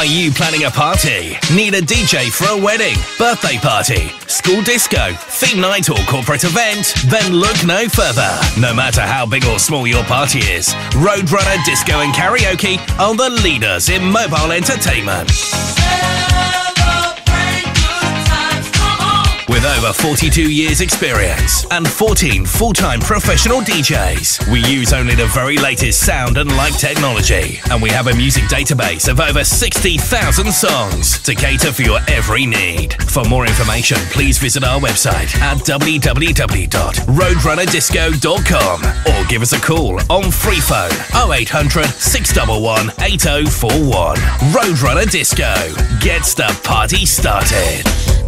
Are you planning a party? Need a DJ for a wedding, birthday party, school disco, theme night, or corporate event? Then look no further. No matter how big or small your party is, Roadrunner Disco and Karaoke are the leaders in mobile entertainment. Over 42 years' experience and 14 full time professional DJs, we use only the very latest sound and light technology. And we have a music database of over 60,000 songs to cater for your every need. For more information, please visit our website at www.roadrunnerdisco.com or give us a call on free phone 0800 611 8041. Roadrunner Disco gets the party started.